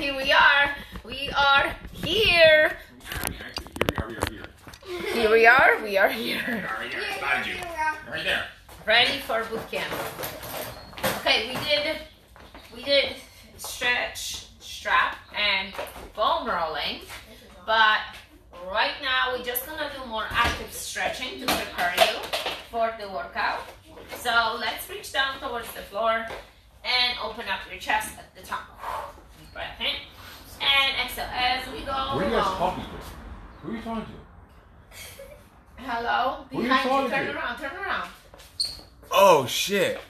here we are. We are here. Here we are. We are here. Right here, beside you. Right there. Ready for boot camp. Okay, we did we did stretch, strap, and foam rolling, but right now we're just gonna do more active stretching to prepare you for the workout. So let's reach down towards the floor and open up your chest at the top. Deep breath in and exhale as we go Who are you guys talking to? Who are you talking to? Hello, Who are you behind you. Turn to? around. Turn around. Oh shit.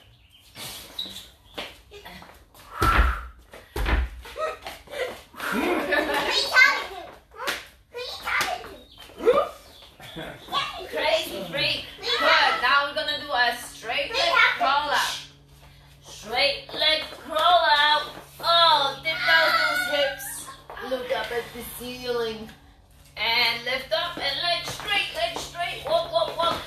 Crazy freak. Good. Now we're gonna do a straight leg crawl out. Straight leg up at the ceiling. And lift up and leg straight, leg straight. Walk, walk, walk.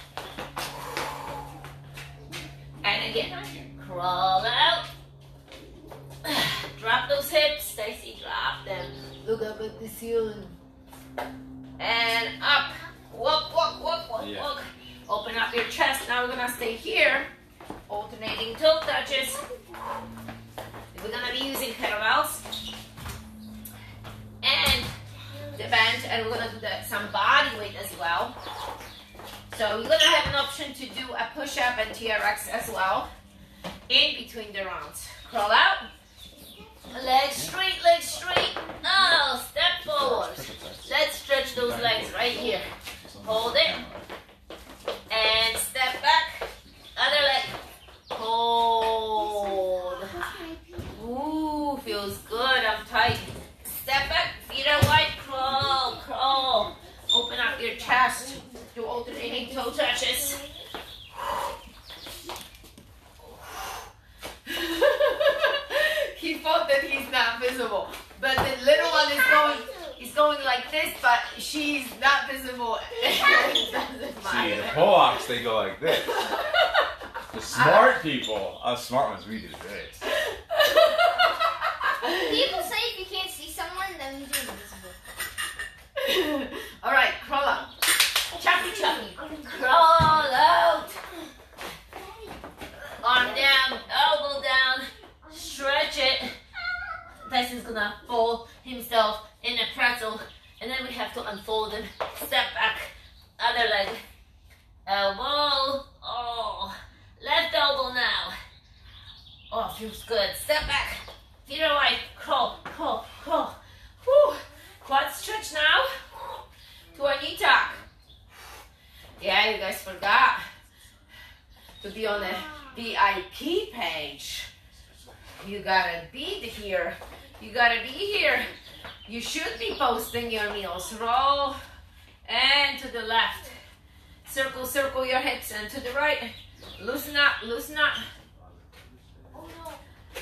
And again. Crawl out. Drop those hips. Stacy, drop them. Look up at the ceiling. And up. Walk, walk, walk, walk, Yeah. walk. Open up your chest. Now we're gonna stay here. Alternating toe touches. We're gonna be using kettlebells. And the bench, and we're gonna do that some body weight as well. So you're gonna have an option to do a push-up and TRX as well in between the rounds. Crawl out. Legs straight, legs straight. Oh, step forward. Let's stretch those legs right here. Hold it. And step back. Other leg. Hold. Ooh, feels good. I'm tight. Step back. Feet are wide. Crawl, crawl. Open up your chest. Do alternating toe touches. he thought that he's not visible, but the little one is going. He's going like this, but she's not visible. See, the matter. Polacks, they go like this. The smart people, us smart ones, we do this. People say if you can't see someone, then you're invisible. All right, crawl out. Chucky, Chucky, Crawl out. Arm down, elbow down. Stretch it. Tyson's gonna fold himself in a pretzel, and then we have to unfold him. Step back. Other leg. Elbow. Oh. Left elbow now. Oh, feels good. Step back. Feet are wide. Crawl, crawl, crawl. Whew. Quad stretch now. To our knee tuck. Yeah, you guys forgot to be on the VIP page. You gotta be here. You gotta be here. You should be posting your meals. Roll and to the left. Circle, circle your hips and to the right. Loosen up, loosen up.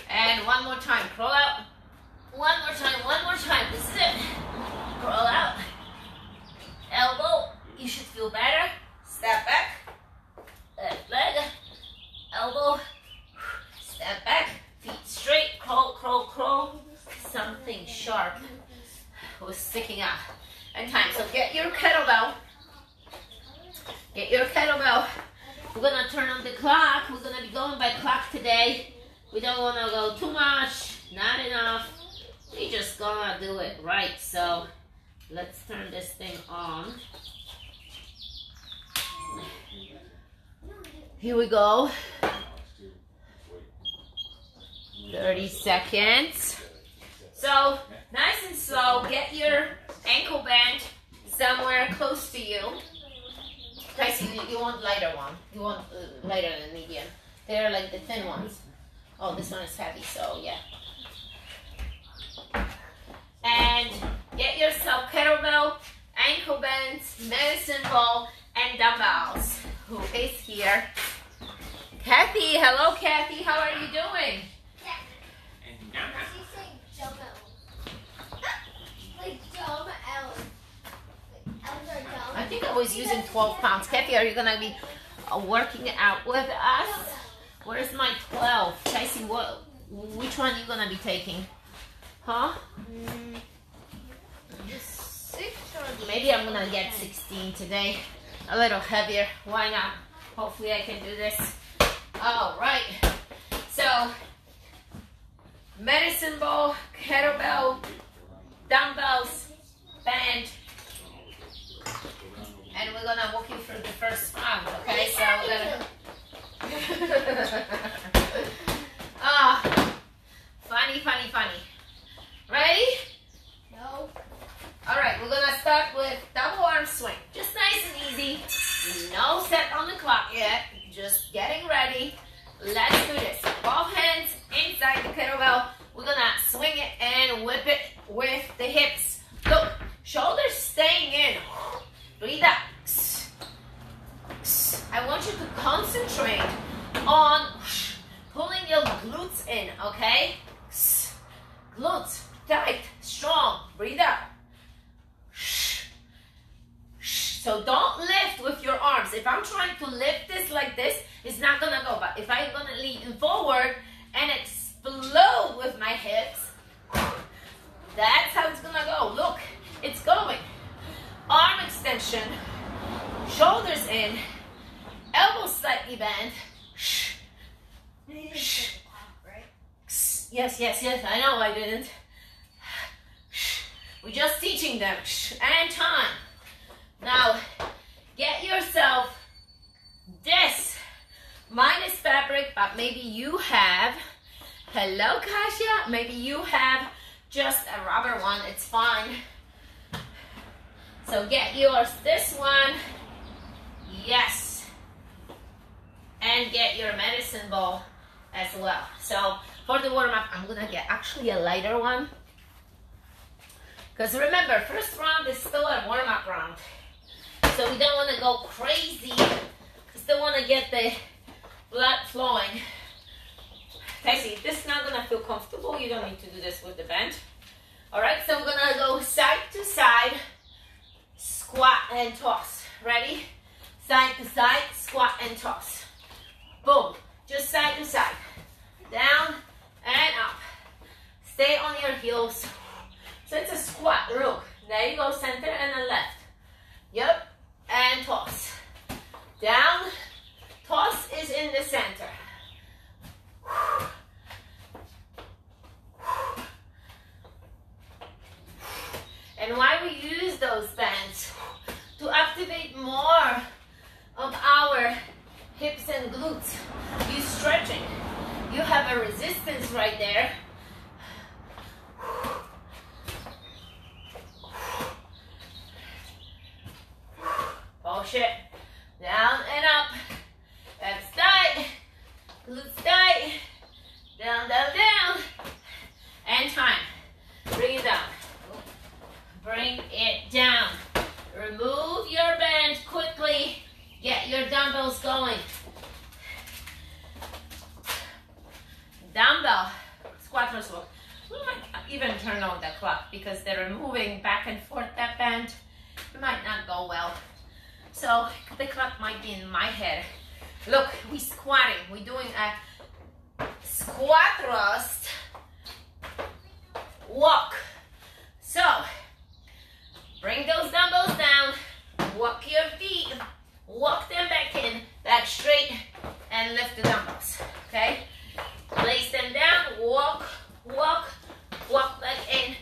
And one more time. Crawl out. One more time, one more time. This is it. Crawl out. Elbow. You should feel better. Step back. Left leg. Elbow. Step back. Feet straight. Crawl, crawl, crawl. Something sharp was sticking out. And time. So get your kettlebell. Get your kettlebell. We're gonna turn on the clock. We're gonna be going by clock today. We don't wanna go too much, not enough. We just gonna do it right. So let's turn this thing on. Here we go. 30 seconds. So nice and slow. Get your ankle bent somewhere close to you. Tyson, you, you want lighter one. You want uh, lighter than medium. They're like the thin ones. Oh, this one is heavy, so yeah. Here? Kathy, hello Kathy, how are you doing? I think I was using 12 pounds. Kathy, are you gonna be uh, working out with us? Where's my 12? Casey, what? Which one are you gonna be taking? Huh? Maybe I'm gonna get 16 today. A little heavier. Why not? Hopefully I can do this. All right. So, medicine ball, kettlebell, dumbbells, band. And we're gonna walk you through the first round, okay? So we're gonna. Ah, funny, funny, funny. Ready? No. All right, we're gonna start with double arm swing. Just nice and easy. No set on the clock yet. Just getting ready. Let's do this. Both hands inside the kettlebell. We're gonna swing it and whip it with the hips. Look, shoulders staying in. Breathe out. I want you to concentrate on pulling your glutes in, okay? Glutes tight, strong. Breathe out. So don't lift with your arms. If I'm trying to lift this like this, it's not gonna go. But if I'm gonna lean forward and explode with my hips, that's how it's gonna go. Look, it's going. Arm extension, shoulders in, elbows slightly bent. Right? Yes, yes, yes, I know I didn't. We're just teaching them. And time. Now, get yourself this minus fabric, but maybe you have, hello Kasia, maybe you have just a rubber one, it's fine. So get yours this one, yes. And get your medicine ball as well. So for the warm up, I'm gonna get actually a lighter one. Because remember, first round is still a warm up round. So we don't want to go crazy. We still want to get the blood flowing. If this is not going to feel comfortable, you don't need to do this with the band. All right, so we're going to go side to side, squat and toss. Ready? Side to side, squat and toss. Boom. Just side to side. Down and up. Stay on your heels. So it's a squat, look. There you go, center and then left. Yep, and toss. Down, toss is in the center. And why we use those bands? To activate more of our hips and glutes. You stretching. You have a resistance right there. Oh, Push it down and up. Abs tight, glutes tight. Down, down, down. And time. Bring it down. Bring it down. Remove your band quickly. Get your dumbbells going. Dumbbell squat first. We might even turn on the clock because they're moving back and forth that band. It might not go well. So the clock might be in my head. Look, we're squatting. We're doing a squat thrust walk. So bring those dumbbells down, walk your feet, walk them back in, back straight, and lift the dumbbells. Okay? Place them down, walk, walk, walk back in,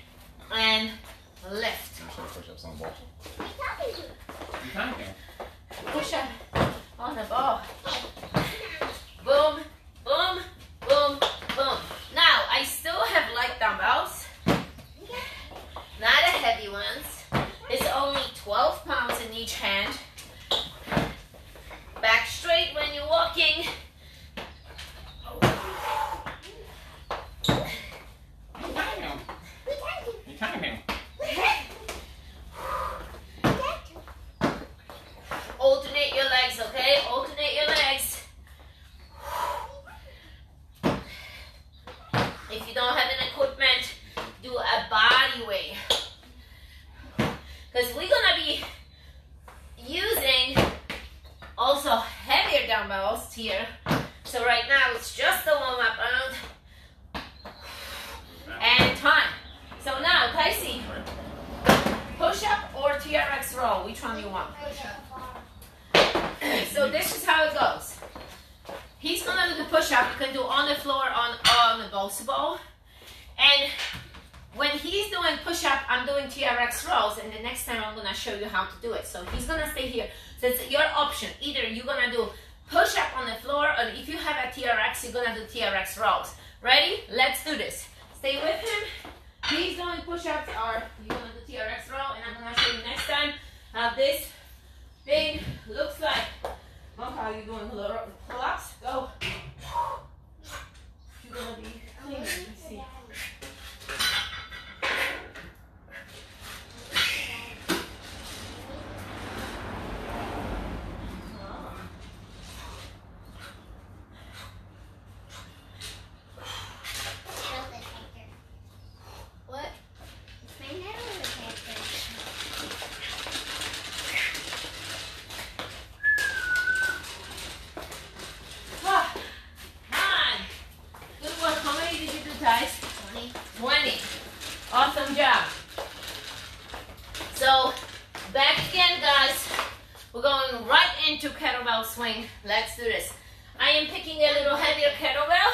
We're going right into kettlebell swing. Let's do this. I am picking a little heavier kettlebell.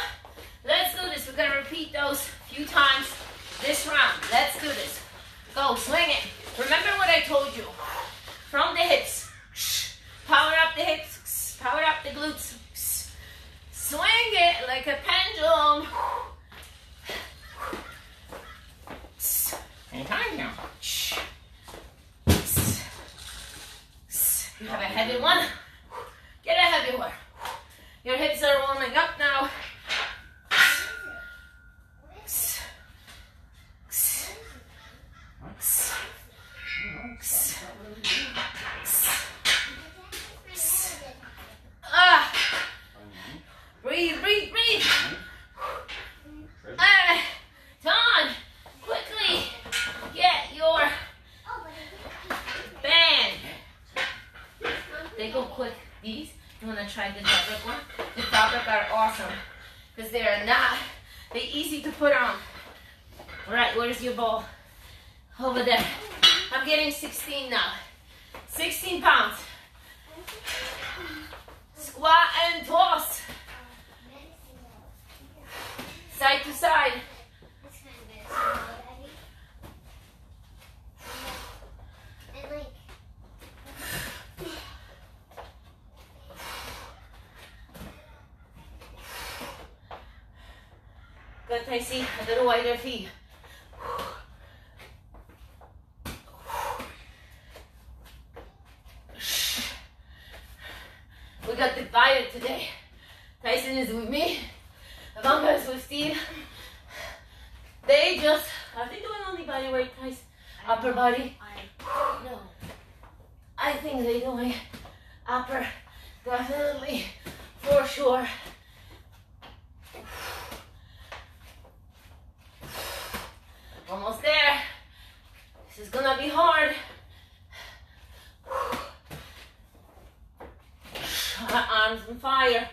Let's do this. We're going to repeat those a few times this round. Let's do this. Go, swing it. Remember what I told you. From the hips. Power up the hips. Power up the glutes. Swing it like a pendulum. Anytime. You have a heavy one. Get a heavy one. Your hips are warming up now. Ah, breathe, breathe, breathe. Ah, Don, quickly get your band. They go quick. You wanna try the fabric one? The fabric are awesome because they are not. They're easy to put on. All right, where's your ball? Over there. I'm getting 16 now. 16 pounds. Squat and toss. Side to side. Good, Ticey. A little wider feet. We got divided today. Tyson is with me. Amanda is with Steve. They just are they doing only body weight, Tyson? Upper body? I no. I think they're doing upper, definitely, for sure. Almost there. This is gonna be hard. Arms on fire.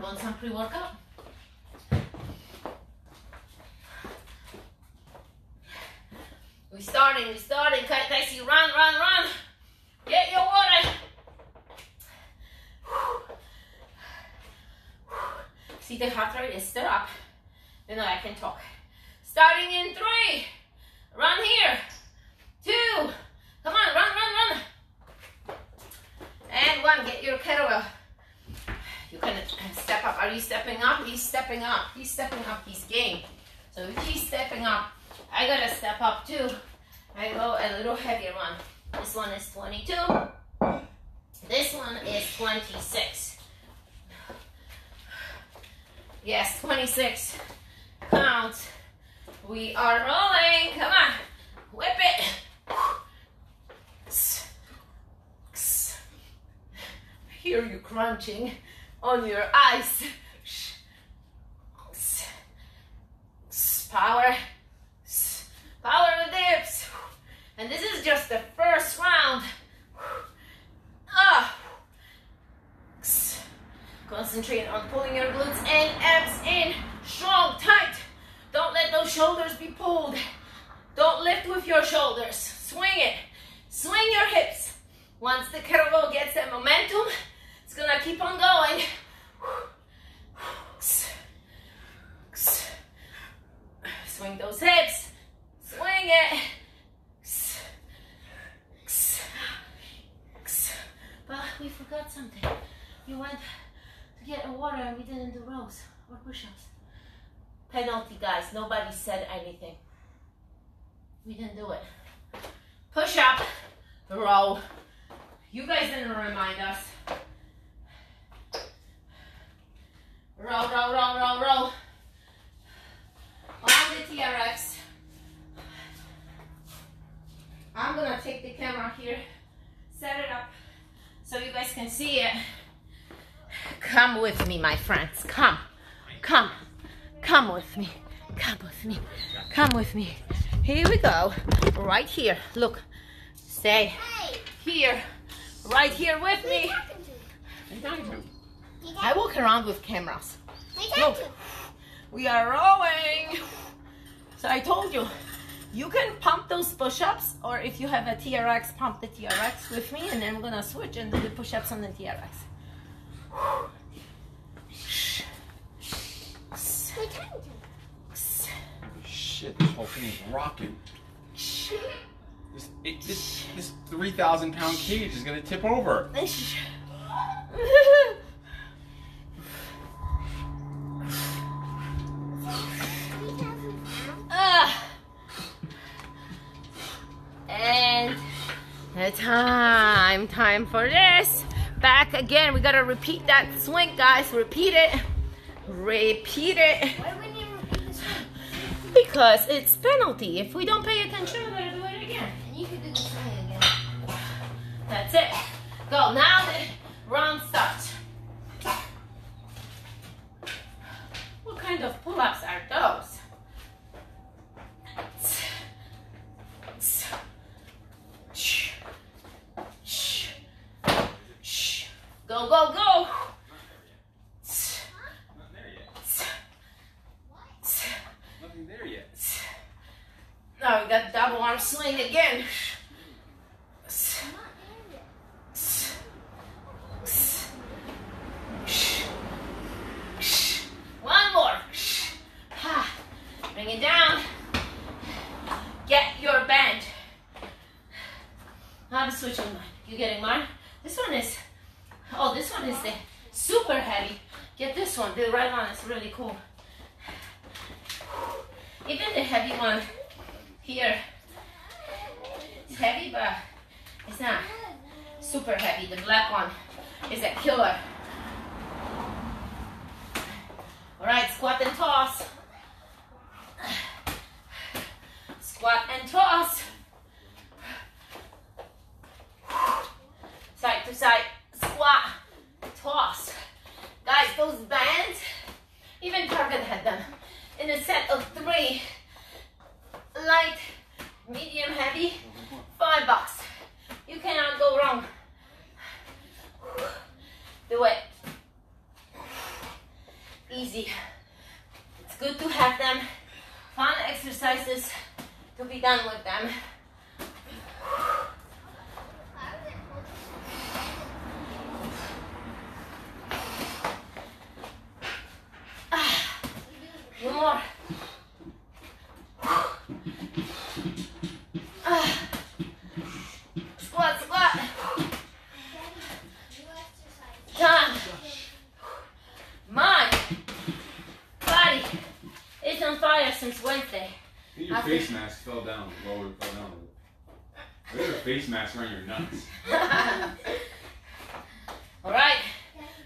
Want some pre-workout? We starting, we starting. Dicey, run, run, run. Get your water. See the heart rate is still up. Then I can talk. Starting in three. Run here. Two. Come on, run, run, run. And one, get your kettlebell. Step up. Are you stepping up? He's stepping up. He's stepping up. He's game. So if he's stepping up, I gotta step up too. I go a little heavier one. This one is 22. This one is 26. Yes, 26. Count. We are rolling. Come on. Whip it. Hear you crunching on your ice. Power. Power with dips. And this is just the first round. Ah. Concentrate on pulling your glutes and abs in. Strong, tight. Don't let those shoulders be pulled. Don't lift with your shoulders. Swing it. Swing your hips. Once the kettlebell gets that momentum, it's gonna keep on going. Swing those hips. Swing it. But we forgot something. You went to get a water and we didn't do rows or push-ups. Penalty, guys. Nobody said anything. We didn't do it. Push up, row. You guys didn't remind us. Row, row, row, row, row. On the TRX. I'm gonna take the camera here, set it up so you guys can see it. Come with me, my friends. Come, come, come with me. Come with me. Come with me. Here we go. Right here. Look. Stay Hey, here. Right here with me. Talking to? What are you talking to? Who you I walk around with cameras. Who you talking? We are rowing. So I told you, you can pump those push-ups, or if you have a TRX, pump the TRX with me, and then we're gonna switch and do the push-ups on the TRX. Who you talking? Shit, this whole thing is rocking. This, it, this, this 3,000 pound cage is gonna tip over. the time, time for this. Back again. We gotta repeat that swing, guys. Repeat it. Repeat it. Why do we need to repeat this one? Because it's penalty. If we don't pay attention, we're gonna do it again. And do again. That's it. Go. Now the round starts. What kind of pull-ups are those? Go, go, go. Not there yet. What? Nothing there yet. Now we got double arm swing again. Not. One more. Bring it down. Get your bend. I'm switching mine. You getting mine? This one is, oh, this one is the super heavy. Get this one. The right one is really cool. Even the heavy one here, it's heavy, but it's not super heavy. The black one is a killer. All right, squat and toss. Squat and toss. Side to side, squat three. Light, medium, heavy. Five bucks. You cannot go wrong. Do it. Easy. It's good to have them. Fun exercises to be done with them. Ah, one more. Ah. Squat, squat. Done. My body is on fire since Wednesday. Your I face mask fell down, lower, fell down. There's a face mask around your nuts. All right,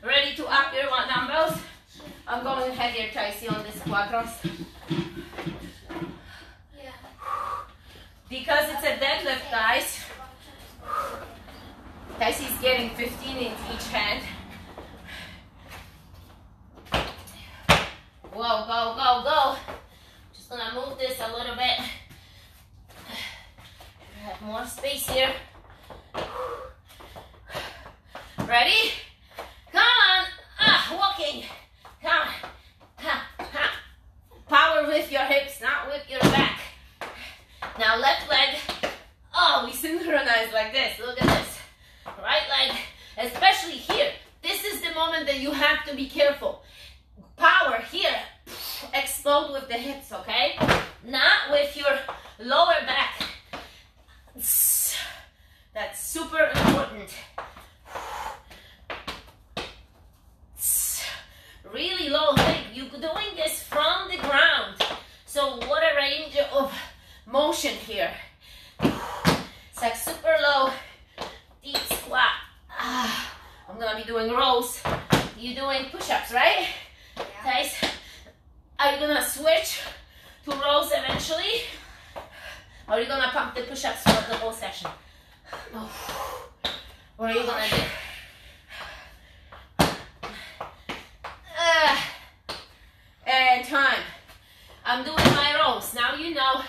ready to up your one dumbbells? I'm going heavier, Tracy, on this squat thrust. Yeah. Because it's a deadlift, guys. Dicey's getting 15 in each hand. Whoa, go, go, go. Just gonna move this a little bit. Have more space here. Ready? Come on. Ah, walking. Come on. Ha, ha. Power with your hips, not with your back. Now left leg. Oh, we synchronize like this. Look at this. Right leg, especially here. This is the moment that you have to be careful. Power here. Explode with the hips, okay? Not with your lower back. That's super important. Really low leg. You're doing this from the ground. So what a range of motion here. It's like super low, deep squat. Ah, I'm gonna be doing rows. You're doing push-ups, right? Yeah. Guys, are you gonna switch to rows eventually? Or are you gonna pump the push-ups for the whole session? Oh. What are you gonna do? Ah. and time. I'm doing my rows. Now you know.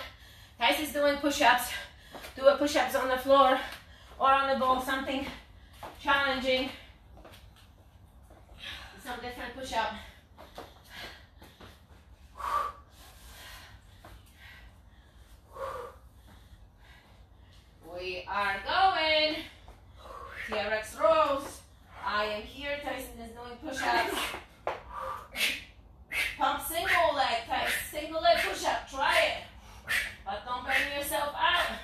Guys is doing push-ups. Do a push-ups on the floor or on the ball, something challenging. Some different push-up. We are going. TRX rows. I am here. Tyson is doing push-ups. Pump single leg, Tyson. Single leg push-up. Try it. But don't burn yourself out.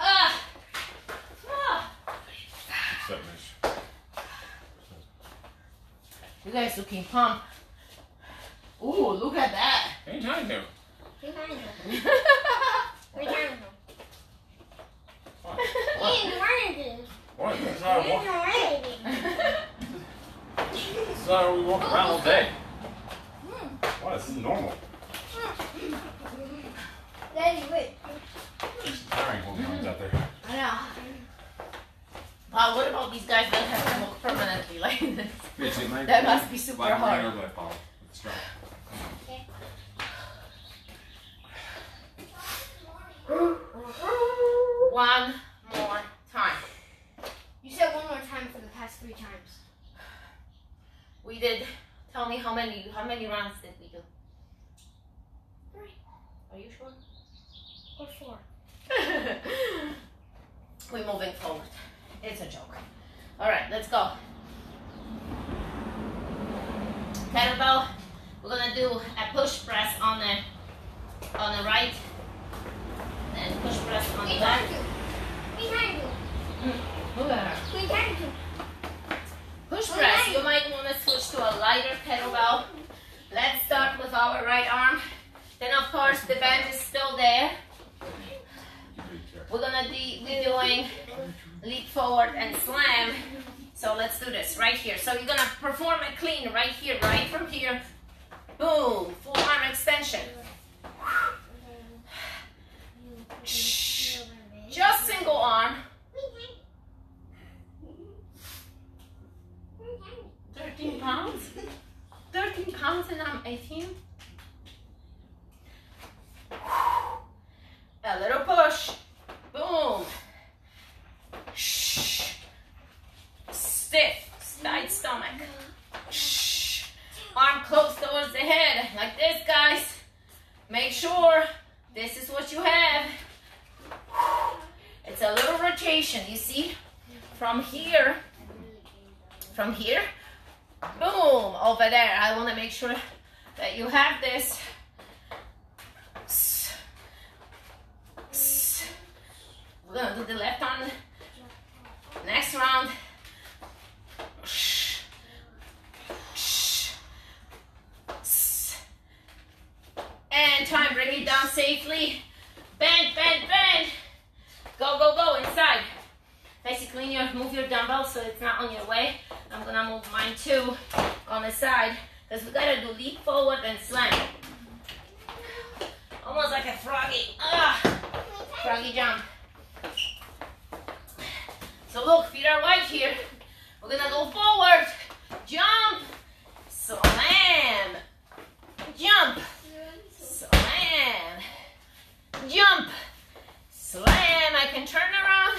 Ah! Ah! What's up, Mitch? You guys looking pumped. Ooh, look at that. Ain't trying to. Three times though. Three times though. What? He didn't do anything. What? That's He how, I didn't walk, do anything. that's how we walk around all day. Hmm. What? This is normal. Daddy, wait. It's tiring holding arms out there. I know. Wow, what about these guys that have to walk permanently like this? Bitch, it might That must be super Black hard. Rhino Black Ball with the strap. One more time. You said one more time for the past three times. We did. Tell me how many how many rounds did we do? Three. Are you sure? Or four. We're moving forward. It's a joke. All right, let's go. Kettlebell. We're gonna do a push press on the on the right, and push press on the left. times two. Three times two. Look at her. Three times two. Push press. You might want to switch to a lighter kettlebell. Let's start with our right arm. Then of course the band is still there. We're gonna be, be doing leap forward and slam. So let's do this right here. So you're gonna perform a clean right here, right from here. Boom, full arm extension. Just single arm. 13 pounds? 13 pounds and I'm 18? A little push. Boom. Shh. Stiff, tight stomach. Shh. Arm close towards the head, like this, guys. Make sure this is what you have. It's a little rotation, you see? From here, from here, boom, over there. I want to make sure that you have this. We're gonna do the left arm. Next round. And time, bring it down safely. Bend, bend, bend. Go, go, go, inside. Basically, you move your dumbbell so it's not on your way. I'm gonna move mine too on the side because we gotta do leap forward and slam. Almost like a froggy. Froggy jump. So look, feet are wide here. We're gonna go forward, jump, slam, jump, slam, jump, slam. I can turn around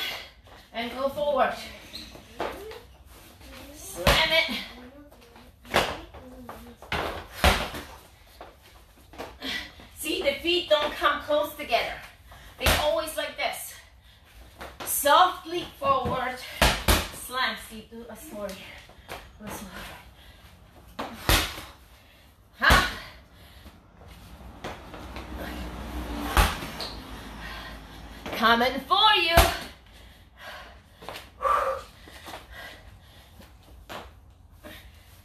and go forward. Slam it. See, the feet don't come close together. They always like this. Softly forward. Slam. Steve, do a story. Coming for you.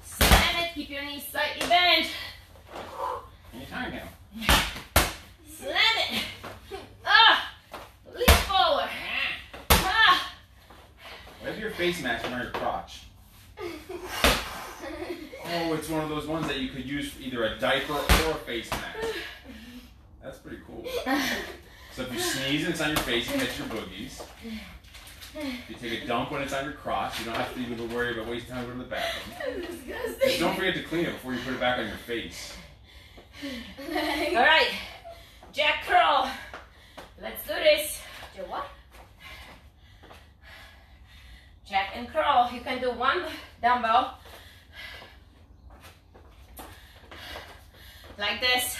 Slam it. Keep your knees slightly bent. Anytime now. Slam it. Ah. Leap forward. Ah. Where's your face mask on your crotch? Oh, it's one of those ones that you could use for either a diaper or a face mask. That's pretty cool. So if you sneeze and it's on your face, you catch your boogies. If you take a dump when it's on your crotch, you don't have to even worry about wasting time going to the bathroom. Just don't forget to clean it before you put it back on your face. All right. Jack curl. Let's do this. Do what? Jack and curl. You can do one dumbbell. Like this.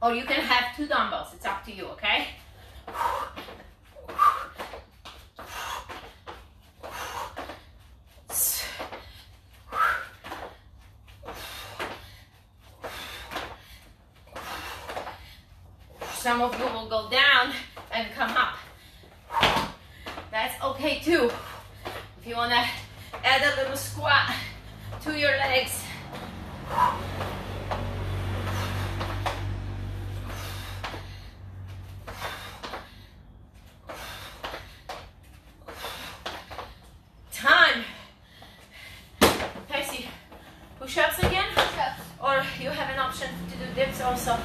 Or you can have two dumbbells. It's up to you, okay? Some of you will go down and come up. That's okay too. If you wanna add a little squat to your legs. Time. Casey, push-ups again? Push-ups. Or you have an option to do dips also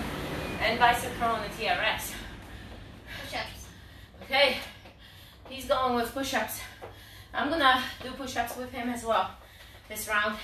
and bicep curl TRX. Push-ups. Okay, he's going with push-ups. I'm gonna do push-ups with him as well this round.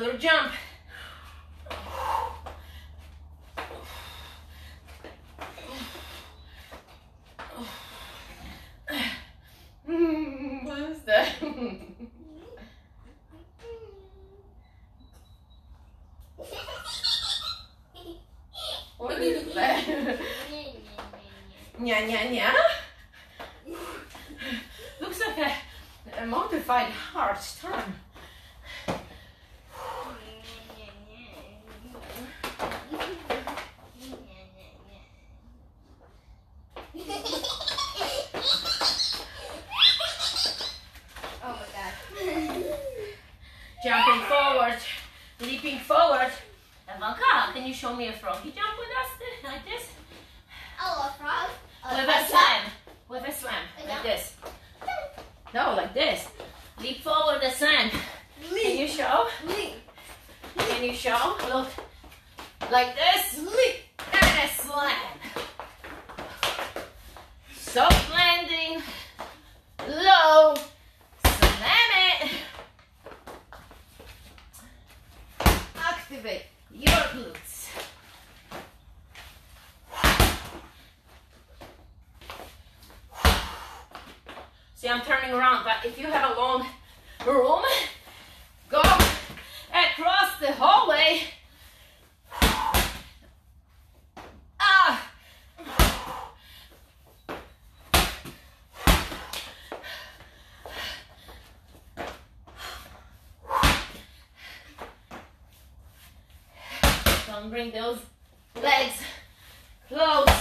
little jump. bring those legs close.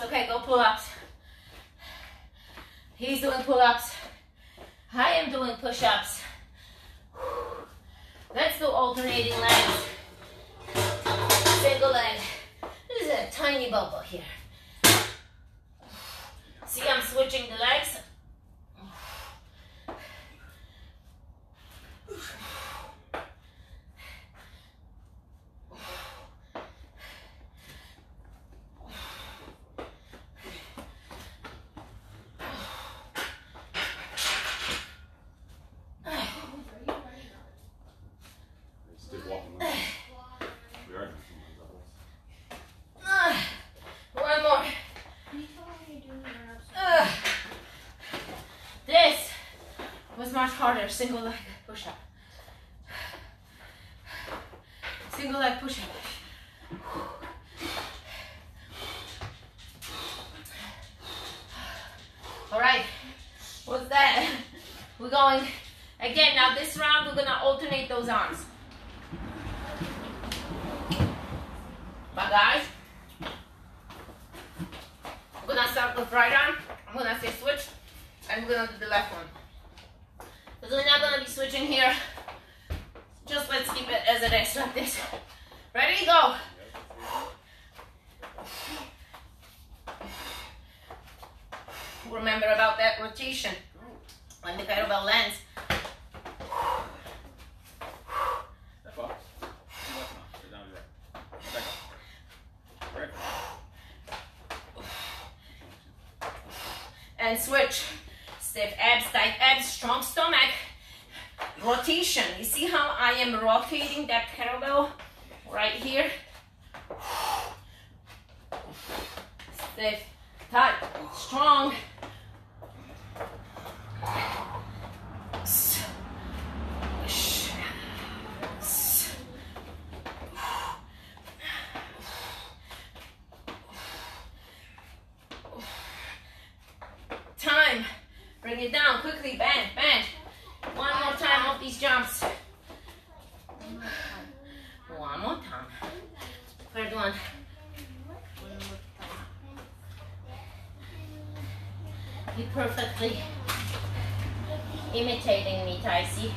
ups. Okay, go pull ups. He's doing pull ups. harder single switch. Stiff abs, tight abs, strong stomach. Rotation. You see how I am rotating that Bring it down quickly. Bang, bang. One more time off these jumps. One more time. Third one. You perfectly imitating me, Ticey.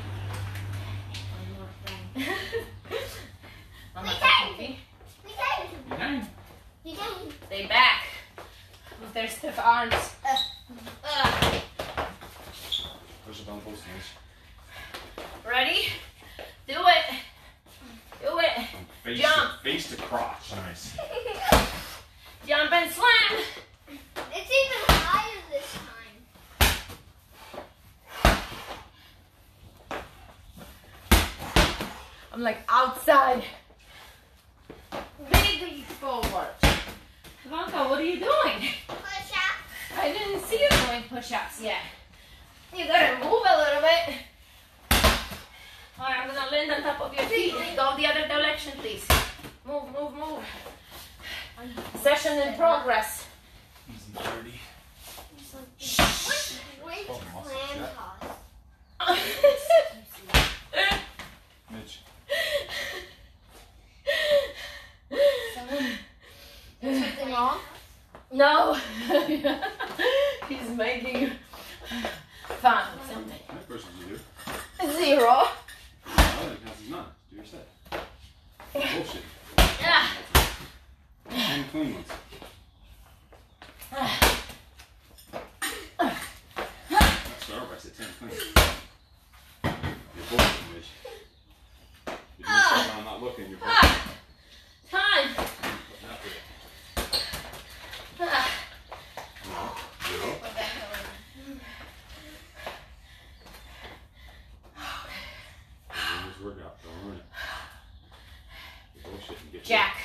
Jack.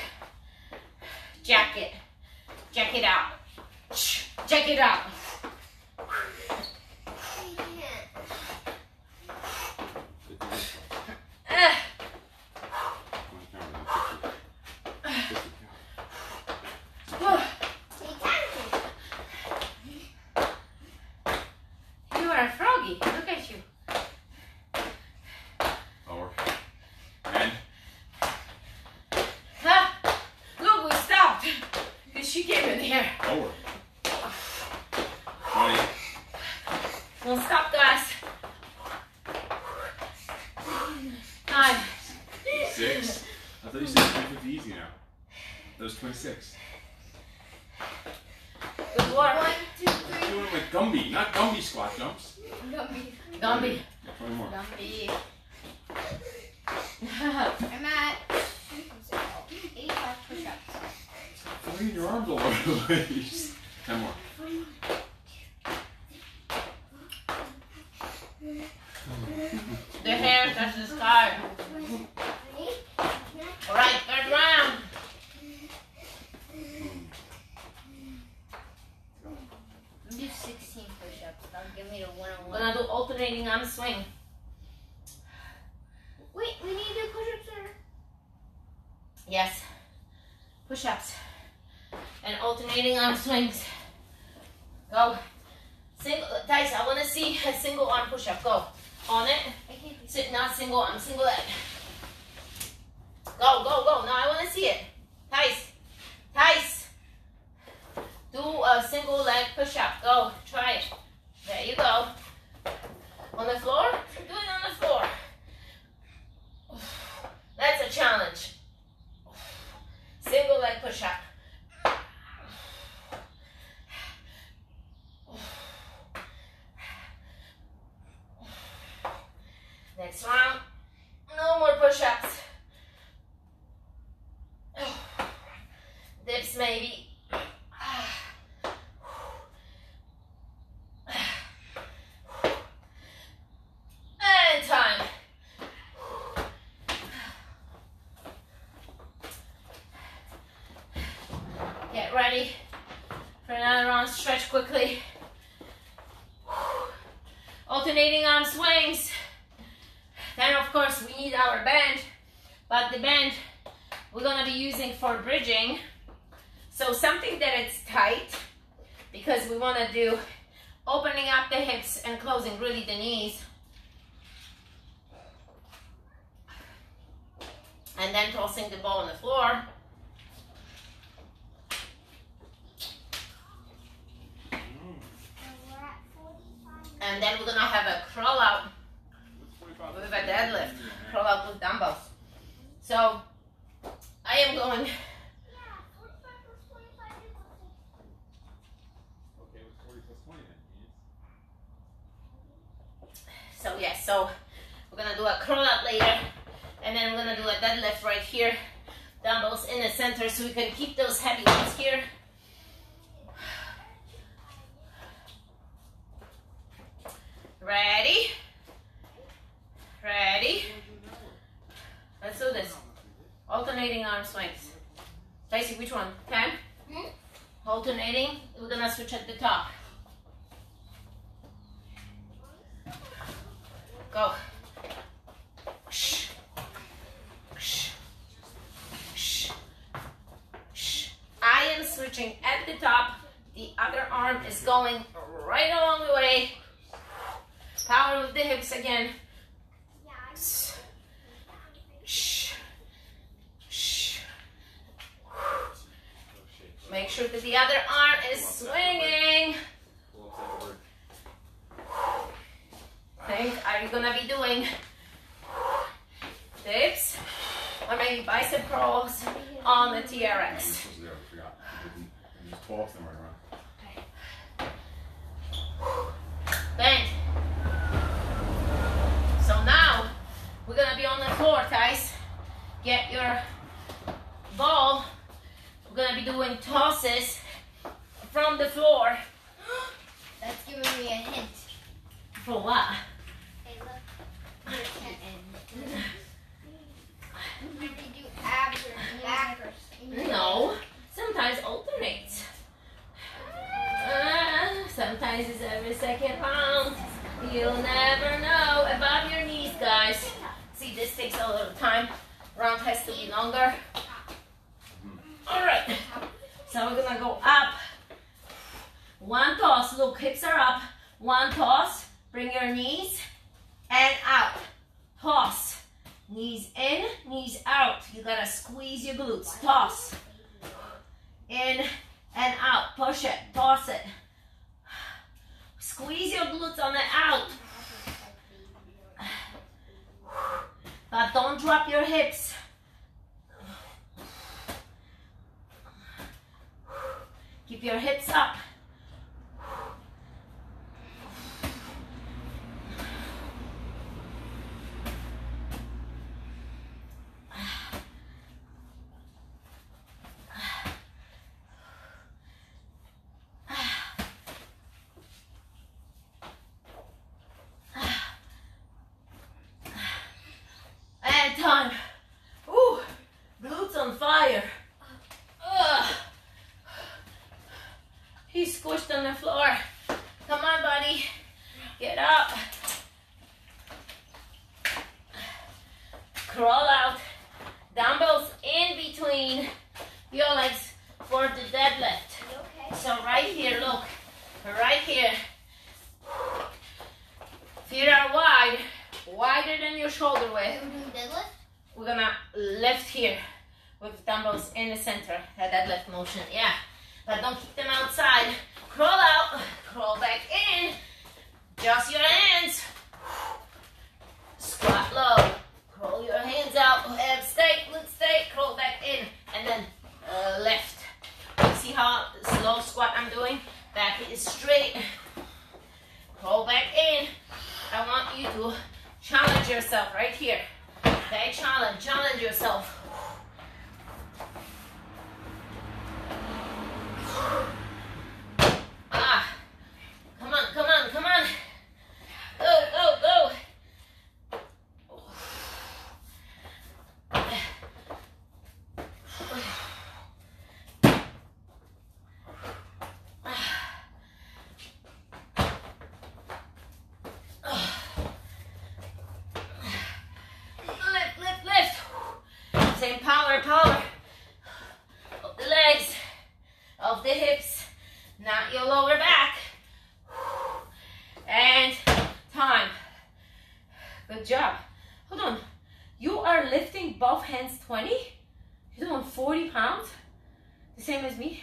You. Jack it. Jack it out. Jack it out. announcements. push-ups. Or maybe bicep curls on the You're TRX? supposed to do it, I forgot. You just pull them right around. Bend. So now we're gonna be on the floor, guys. Get your ball. We're gonna be doing tosses from the floor. That's giving me a hint. For what? Hey, look. Here's an Maybe do abs or back or something. No. Sometimes alternates. Uh, sometimes it's every second round. You'll never know. Above your knees, guys. See, this takes a little time. Round has to be longer. All right. So we're gonna go up. One toss. Look, hips are up. One toss. Bring your knees and out. Toss. Knees in, knees out. You gotta squeeze your glutes. Toss. In and out. Push it. Toss it. Squeeze your glutes on the out. But don't drop your hips. Keep your hips up. And time. Ooh, glutes on fire. Ugh. He's squished on the floor. Come on, buddy. Get up. Crawl out. Dumbbells in between your legs for the deadlift. You okay? So right here, look. Right here. Feet are wide. Wider than your shoulder width. You doing deadlift? We're gonna lift here with dumbbells in the center. That deadlift motion, yeah. But don't keep them outside. Crawl out, crawl back in. Just your hands. Squat low. Crawl your hands out. Abs stay, glutes stay. Crawl back in, and then uh, lift. See how slow squat I'm doing? Back is straight. Crawl back in. I want you to challenge yourself right here. Okay, challenge, challenge yourself. Ah, come on, come on, come on. Go, go, go. hands 20? You're doing 40 pounds? The same as me?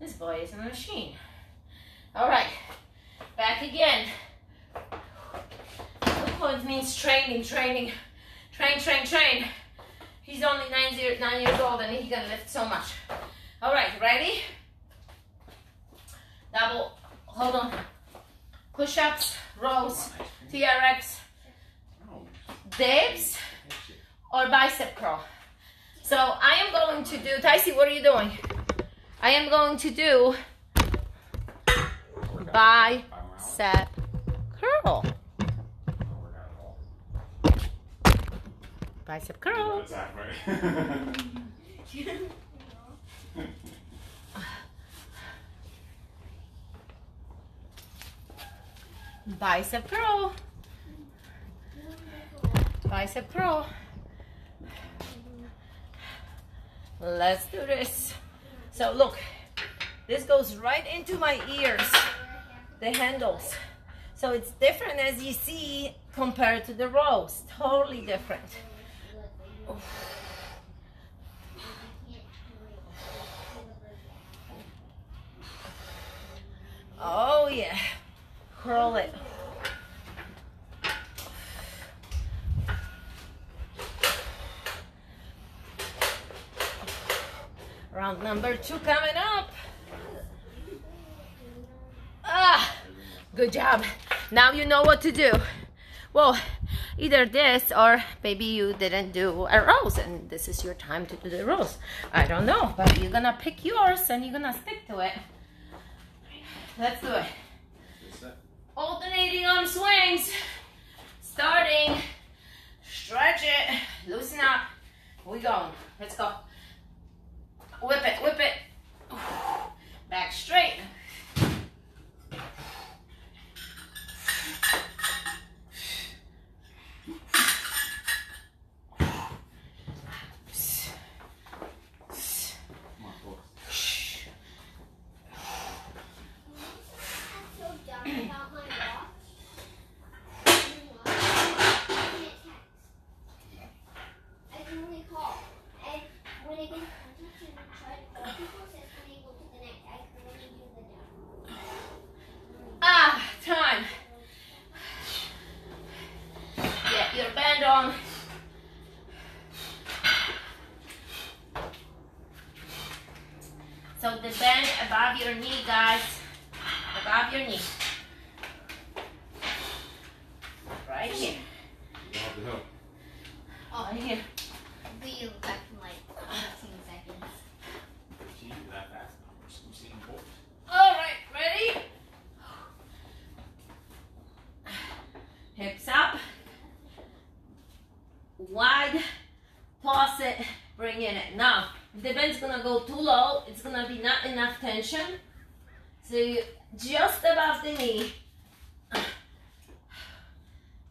This boy is a machine. All right, back again. Two points means training, train, train, train. He's only nine, years old and he can lift so much. All right, ready? Double, hold on. Push-ups, rows, TRX, dips, or bicep curl. So I am going to do, Tyson, what are you doing? I am going to do curl. Bicep curl. Bicep curl. Let's do this. So look, this goes right into my ears, the handles. So it's different as you see compared to the rows. Totally different. Oh yeah. Curl it. Round number two coming up. Ah, good job. Now you know what to do. Well, either this or maybe you didn't do a rows and this is your time to do the rows. I don't know, but you're gonna pick yours and you're gonna stick to it. Let's do it. Alternating arm swings. Starting. Stretch it. Loosen up. We going. Let's go. Whip it, whip it. Back straight. so dumb about my watch. I can't text. I can only call. And when it gets contacted and try to call people, it says unable to connect. I can only do the down. Ah, time. Get your band on. So the band above your knee, guys. Above your knee. Right here. Oh, right here. Be back in like 15 seconds. All right, ready? Hips up. Wide. Toss it. Bring in it. Now, if the band's gonna go too low, it's gonna be not enough tension. So just above the knee.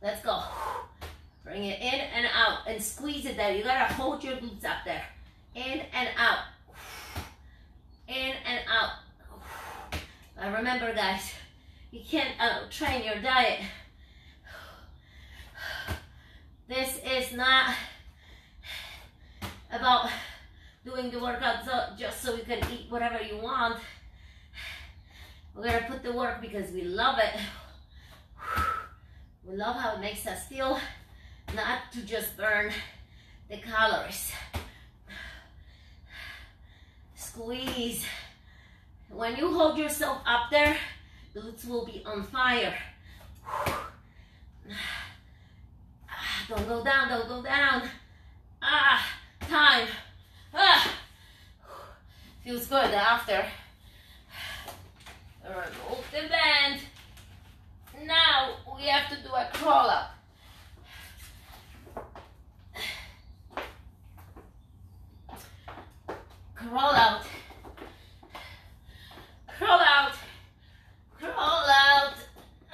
Let's go. Bring it in and out and squeeze it there. You gotta hold your glutes up there. In and out. In and out. But remember, guys, you can't uh, train your diet. This is not about doing the workout so, just so you can eat whatever you want. We're gonna put the work because we love it. We love how it makes us feel, not to just burn the calories. Squeeze. When you hold yourself up there, the glutes will be on fire. Don't go down, don't go down. Ah, time. Ah. Feels good after. Remove the band. Now we have to do a crawl up. Crawl out. Crawl out. Crawl out.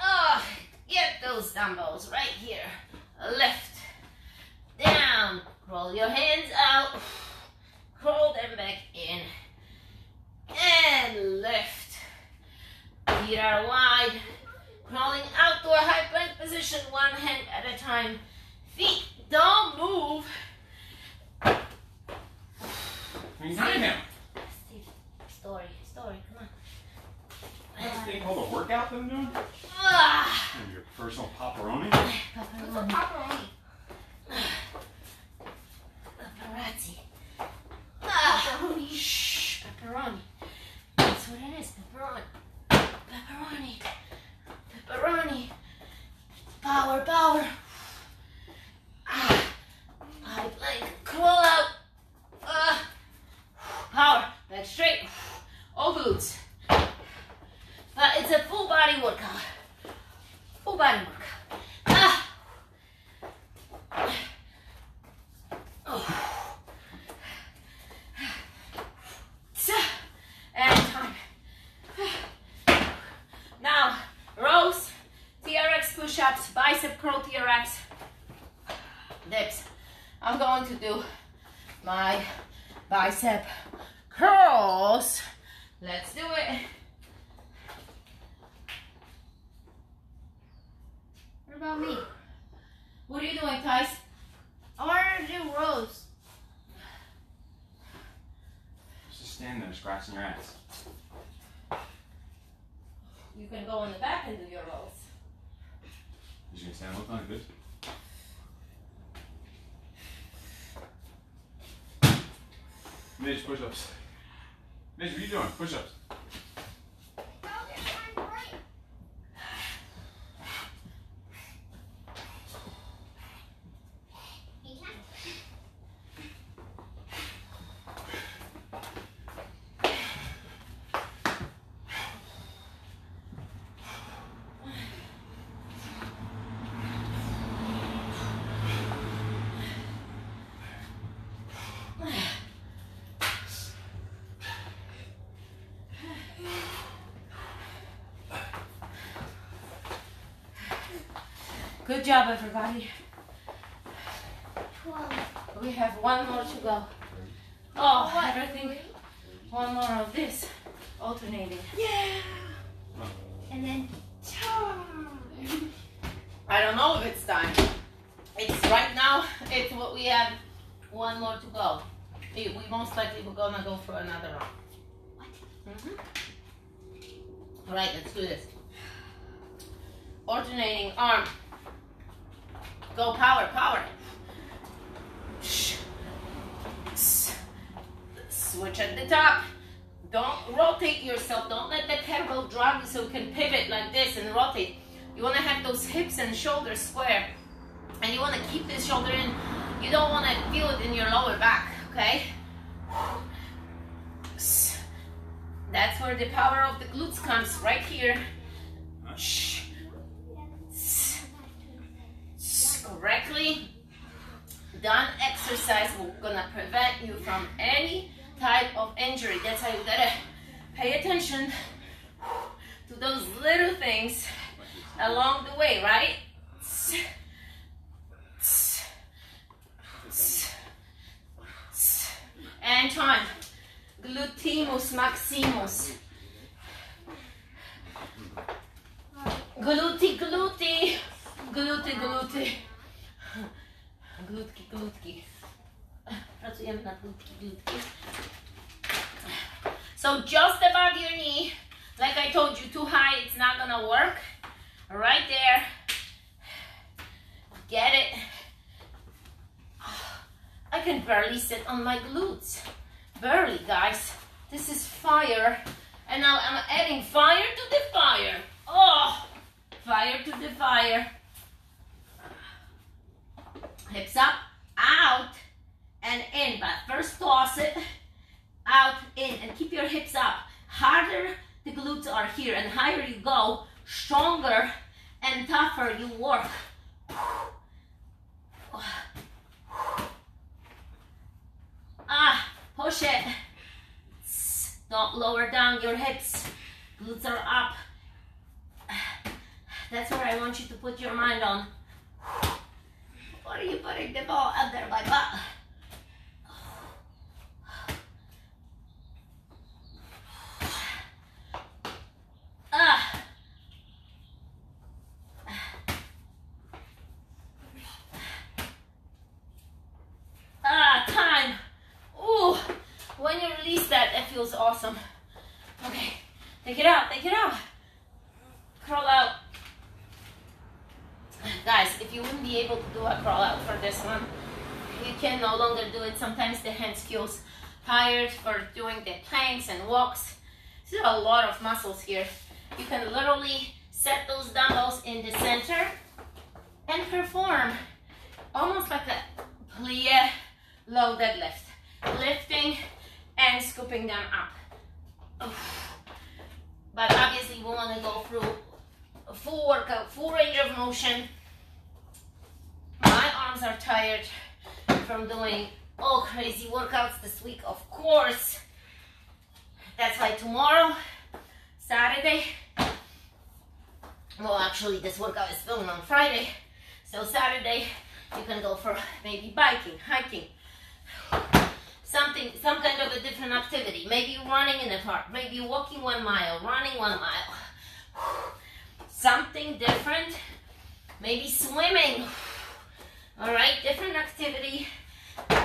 Oh, get those dumbbells right here. Lift. Down. Crawl your hands out. Crawl them back in. And lift. Feet are wide. Crawling out to a high plank position, one hand at a time. Feet Don't move. I mean, time him. Steve, story, story, come on. This thing called a workout that I'm doing? Ah, personal pepperoni? What's pepperoni. pepperoni? Paparazzi. Pepperoni. shh, pepperoni. That's what it is, pepperoni. Pepperoni. Pepperoni. Power, power. Ah, I like crawl out. Ah, power, back straight. All glutes. But it's a full body workout. Full body workout. Ah. Oh. And time. Now, rows, TRX push-ups, bicep curl TRX, dips. I'm going to do my bicep curls. Let's do it. What about me? What are you doing, Tice? I want to do rows. Just stand there scratching your ass. You can go on the back and do your rolls. You gonna stand look like this? Mitch, push ups. Mitch, what are you doing? Push ups. Good job, everybody. We have one more to go. Oh, everything. One more of this. Alternating. Yeah. And then time. I don't know if it's time. It's right now, it's what we have one more to go. We we most likely we're gonna go for another round. Mm-hmm. All right, let's do this. Alternating arm. Go power, power. Shh. S- Switch at the top. Don't rotate yourself. Don't let the kettlebell you so you can pivot like this and rotate. You want to have those hips and shoulders square. And you want to keep this shoulder in. You don't want to feel it in your lower back, okay? That's where the power of the glutes comes, right here. Correctly done exercise will gonna prevent you from any type of injury. That's how you gotta pay attention to those little things along the way, right? And time. Glutimus maximus. Gluti, gluti. Gluty, gluty. Glutki, glutki. Glutki. So just above your knee, like I told you, too high, it's not gonna work. Right there. Get it. I can barely sit on my glutes. Barely, guys. This is fire. And now I'm adding fire to the fire. Oh, fire to the fire. Hips up, out, and in. But first toss it, out, in, and keep your hips up. Harder the glutes are here, and higher you go, stronger and tougher you work. Ah, push it. Don't lower down your hips. Glutes are up. That's where I want you to put your mind on. What are you putting the ball under my butt? Feels awesome. Okay, take it out, take it out. Crawl out. Guys, if you wouldn't be able to do a crawl out for this one, you can no longer do it. Sometimes the hands feels tired for doing the planks and walks. There's a lot of muscles here. You can literally set those dumbbells in the center and perform almost like a plie low deadlift. Lifting and scooping them up. But obviously we want to go through a full workout, full range of motion. My arms are tired from doing all crazy workouts this week, of course. That's why tomorrow, Saturday, well, actually, this workout is filmed on Friday. So Saturday, you can go for maybe biking, hiking, something, some kind of a different activity. Maybe running in the park, maybe walking one mile, running one mile. Something different, maybe swimming. All right, different activity.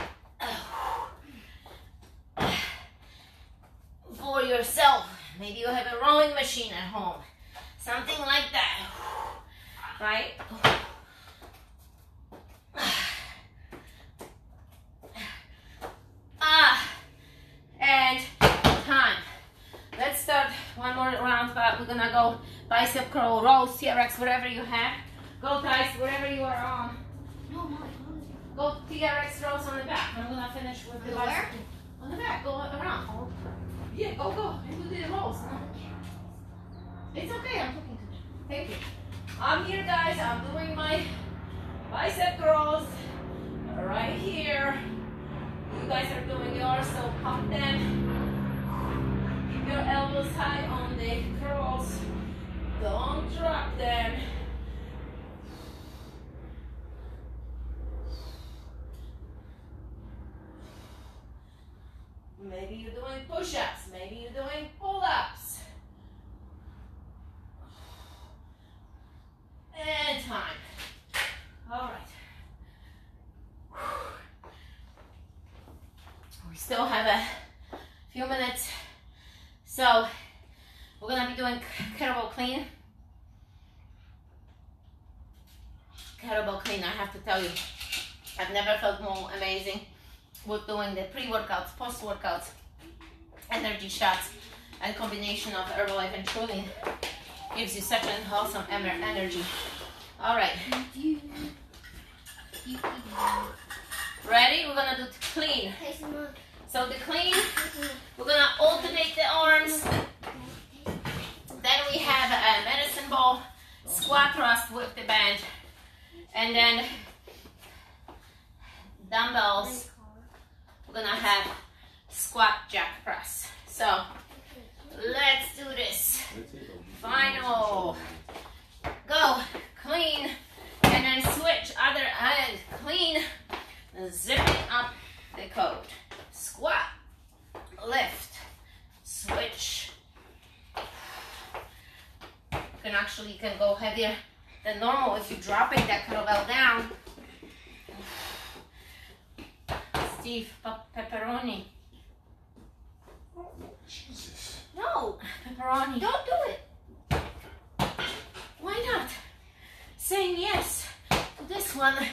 For yourself. Maybe you have a rowing machine at home. Something like that. Right? Ah, and time. Let's start one more round, but we're gonna go bicep curl, rows, TRX, whatever you have. Go Thais, whatever you are on. No, no, Go TRX rolls on the back. I'm gonna finish with the bicep. On the back, go around. Yeah, go, go, and do the rolls. It's okay, I'm talking to you. Thank you. I'm here, guys. I'm doing my bicep curls right here. You guys are doing yours, so pump them. Keep your elbows high on the curls. Don't drop them. Maybe you're doing push-ups. Maybe you're doing pull-ups. And time. All right. We still have a few minutes. So we're gonna be doing kettlebell clean. Kettlebell clean, I I've never felt more amazing with doing the pre-workouts, post-workouts, energy shots, and combination of Herbalife and Truline gives you such an awesome energy. All right, ready? We're gonna do clean. So the clean, we're gonna alternate the arms. Then we have a medicine ball, squat thrust with the band, and then dumbbells. We're gonna have squat jack press. So let's do this. Final. Go, clean, and then switch other hand, clean, zipping up the coat. Squat, lift, switch. You can actually you can go heavier than normal if you're dropping that kettlebell down. Steve, pe- pepperoni. Jesus. No, pepperoni. Don't do it. Why not? Saying yes to this one.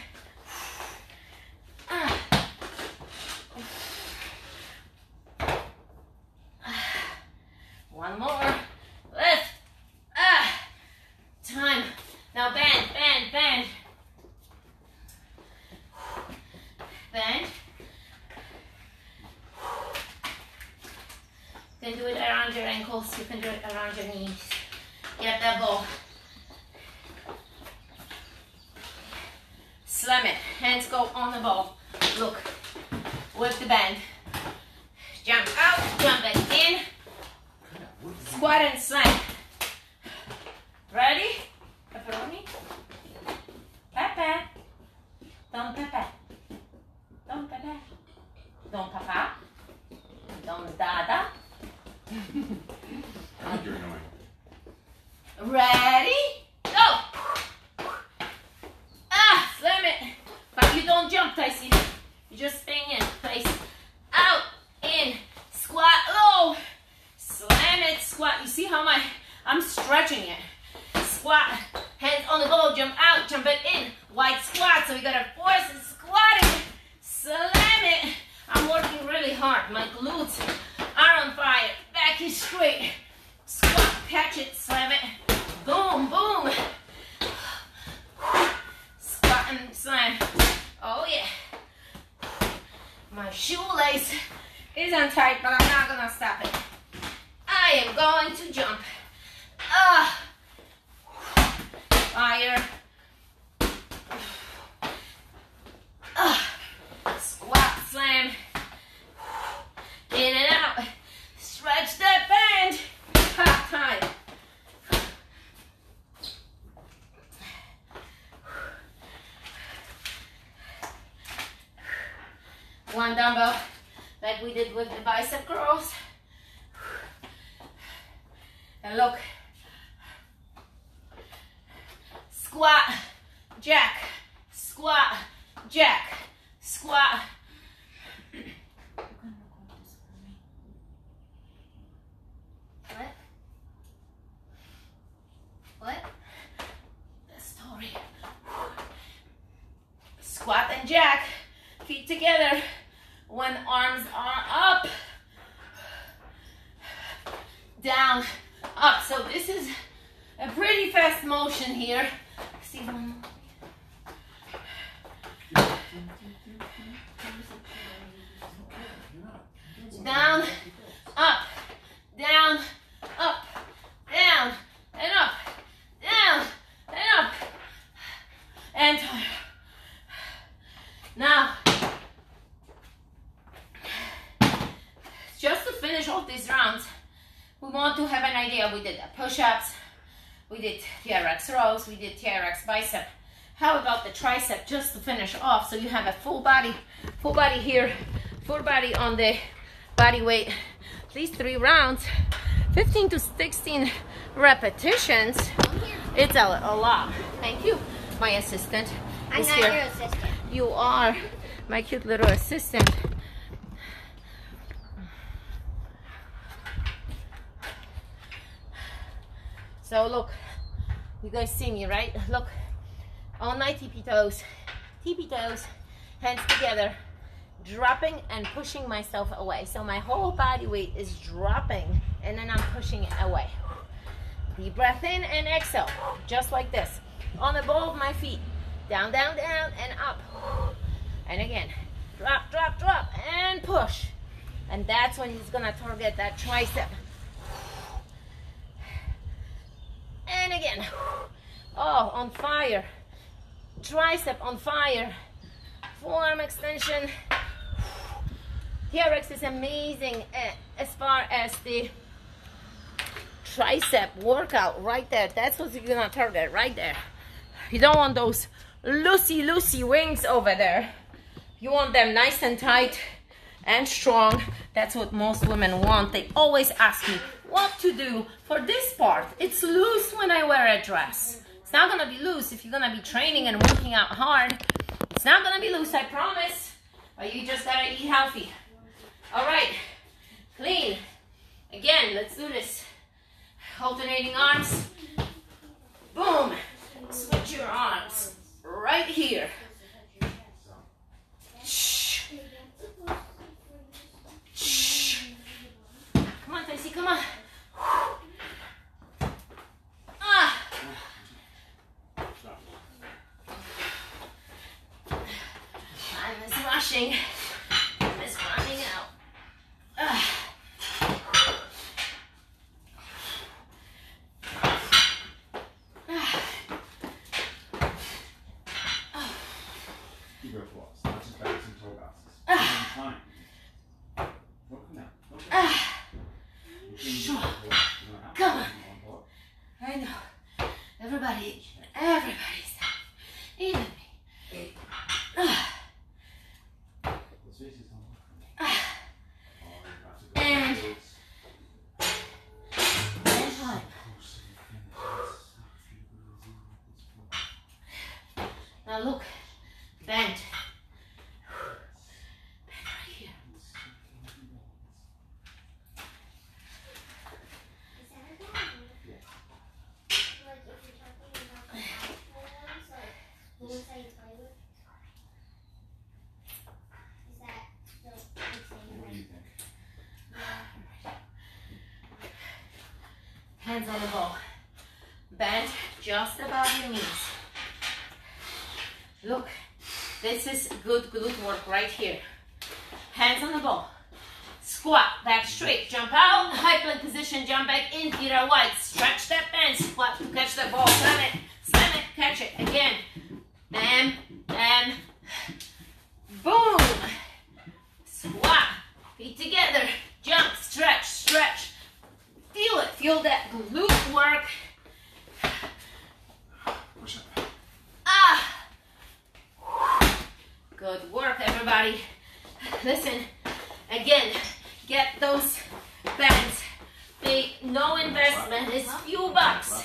Ah. Ah. One more. Lift. Ah. Time. Now bend, bend, bend. Bend. You can do it around your ankles. You can do it around your knees. Get that ball. Slam it. Hands go on the ball. Look. With the bend. Jump out. Jump back in. Squat and slam. Ready? Pepperoni. Pepe. Don Pepe. We did TRX bicep. How about the tricep just to finish off so you have a full body, full body here, full body on the body weight. These three rounds, 15 to 16 repetitions. It's a, a lot. Thank you. My assistant I'm not here. your assistant. You are my cute little assistant. So look, guys see me, right? Look, on my tippy toes, tippy toes, hands together, dropping and pushing myself away. So my whole body weight is dropping and then I'm pushing it away. Deep breath in and exhale, just like this. On the ball of my feet, down, down, down, and up. And again, drop, drop, drop, and push. And that's when he's gonna target that tricep. And again, oh, on fire. Tricep on fire. Forearm extension. TRX is amazing eh, as far as the tricep workout right there. That's what you're gonna target right there. You don't want those loosey loosey wings over there. You want them nice and tight and strong. That's what most women want. They always ask me what to do for this part. It's loose when I wear a dress. It's not gonna be loose if you're gonna be training and working out hard. It's not gonna be loose, I promise. But you just gotta eat healthy. All right, clean. Again, let's do this. Alternating arms. Boom. Switch your arms right here. Shh. Shh. Come on, Tracy, come on. Ah. Time is rushing. Time is running out. Ah. Ah. You go floss, not just bouncing toe bounces. Ah. One time. Look now. Look. Ah. You can Sure. do it. You know how. Come on. One block. I know. Everybody, everybody's even me. Ah. Those faces don't look familiar. Ah. Oh, you're about to go And- close. And time. Close to the finish. It's not for you to do at this point. Now look, bend. Bend right here. It's so can you do that? Is that okay? Yeah. Hands on the ball. Bend just above your knees. Look, this is good glute work right here. Hands on the ball. Squat, back straight, jump out, high plank position, jump back in, feet are wide. Stretch that bend, squat to catch that ball, slam it, slam it, catch it, again. And, and, boom. Squat, feet together, jump, stretch, stretch. Feel it, feel that glute work. Push up. Ah! Good work, everybody. Listen, again, get those bands. They no investment. It's few bucks.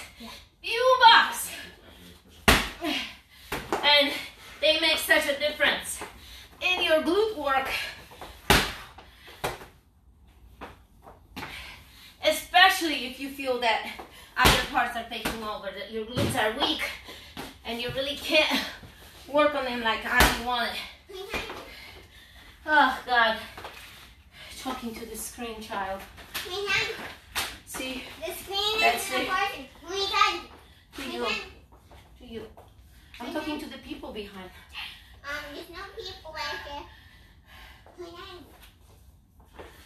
Few bucks. And they make such a difference in your glute work. Especially if you feel that other parts are taking over, that your glutes are weak and you really can't work on them like I want it. Oh God. Talking to the screen child. See, The screen That's is to you, to you. I'm talking to the people behind. um there's no people right there.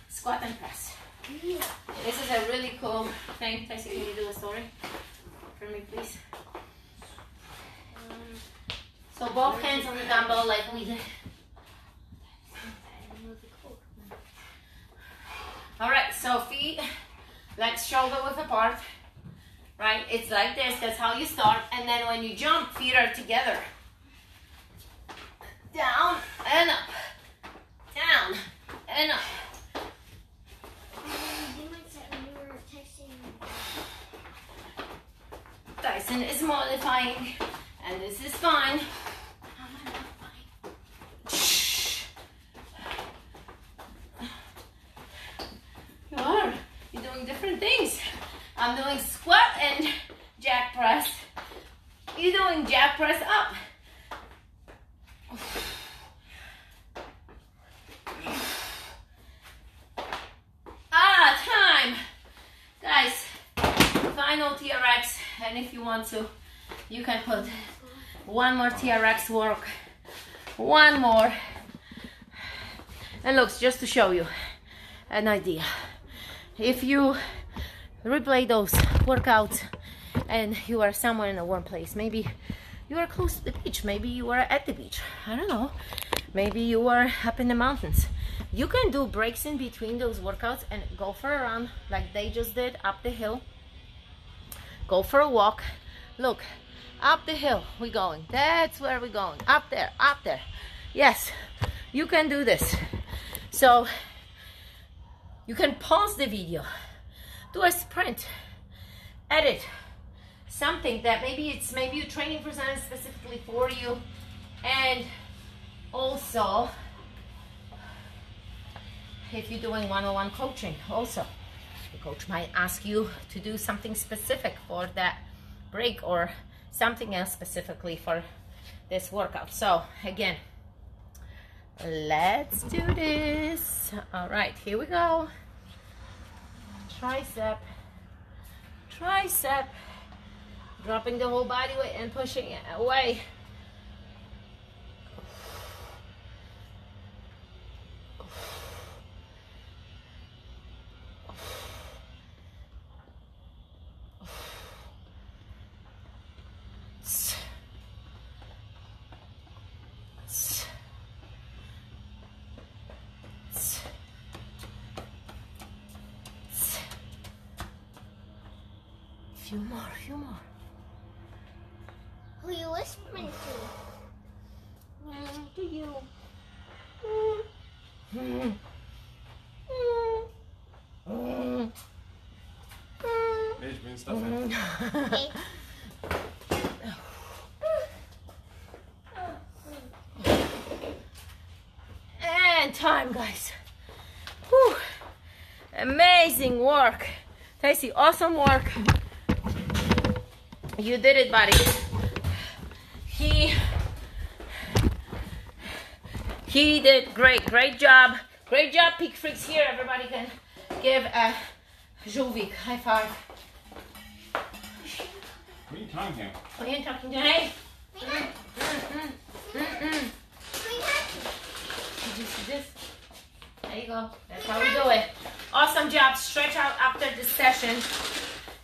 Squat and press. This is a really cool thing. Tyson, can you do a story for me, please? So both hands on the dumbbell like we did. All right, so feet, legs shoulder width apart. Right, it's like this. That's how you start. And then when you jump, feet are together. Down and up. Down and up. You might say when you were texting. Tyson is modifying, and this is fine. You are. You're doing different things. I'm doing squat and jack press. You're doing jack press up. Ah, time. Guys, final TRX, and if you want to, you can put one more TRX work, one more. And looks just to show you an idea. If you replay those workouts and you are somewhere in a warm place, maybe you are close to the beach, maybe you are at the beach, I don't know, maybe you are up in the mountains. You can do breaks in between those workouts and go for a run like they just did up the hill go for a walk. Look, up the hill we're going. That's where we're going. Up there, up there. Yes, you can do this. So you can pause the video, do a sprint, edit something that maybe it's maybe you're training for something specifically for you, and also if you're doing one-on-one coaching, also the coach might ask you to do something specific for that break or something else specifically for this workout. So again, let's do this. All right, here we go. Tricep, tricep, dropping the whole body weight and pushing it away. Work. Tracy, awesome work. You did it, buddy. He he did great. Great job. Great job, Peak Freaks here. Everybody can give a Jovic high five. What are you talking to? What are you talking to? Hey. Hang. Mm, mm, mm, mm. Swing touch. Did you see this? There you go. That's how we do it. Awesome job. Stretch out after this session.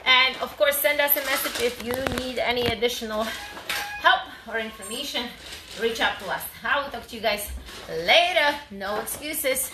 And of course, send us a message if you need any additional help or information. Reach out to us. I will talk to you guys later. No excuses.